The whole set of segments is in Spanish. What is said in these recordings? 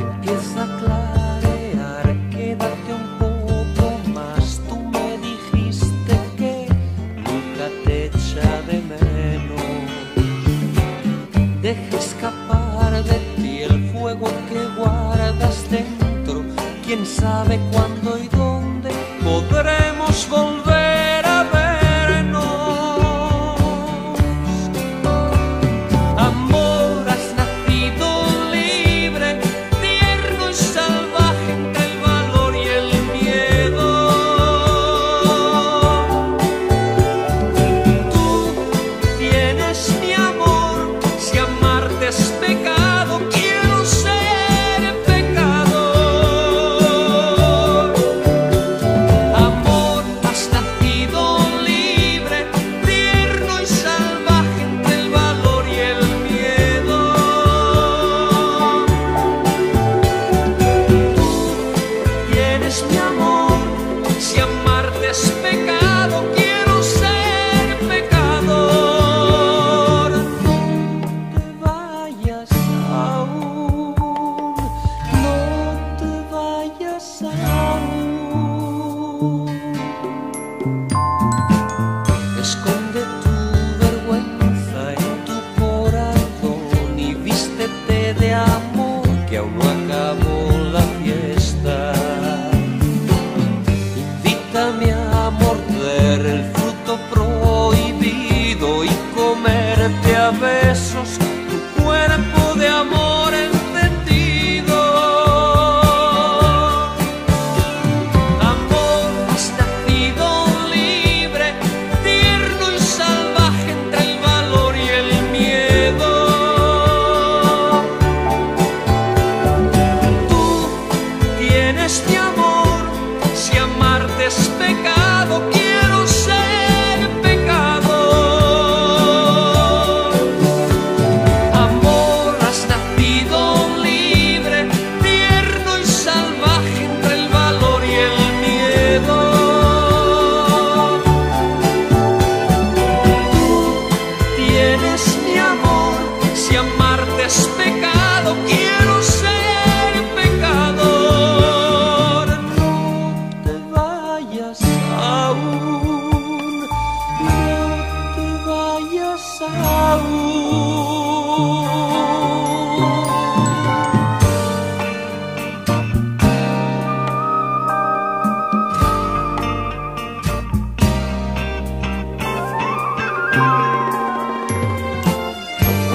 Empieza a clarear, quédate un poco más. Tú me dijiste que nunca te echa de menos. Deja escapar de ti el fuego que guardas dentro. Quién sabe cuándo y dónde podremos volver. esconde tu vergüenza en tu corazón y vístete de amor que aún no acabó. despecados.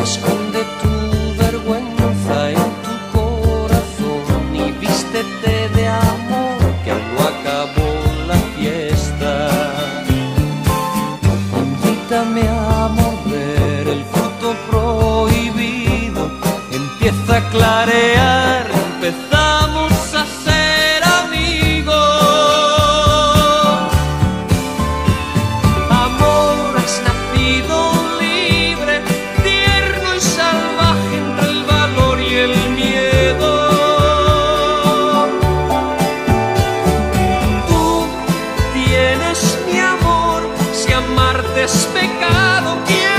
Mas quando a clarear, empezamos a ser amigos. Amor, has nacido libre, tierno y salvaje entre el valor y el miedo. Tú tienes mi amor, si amarte es pecado, quiero.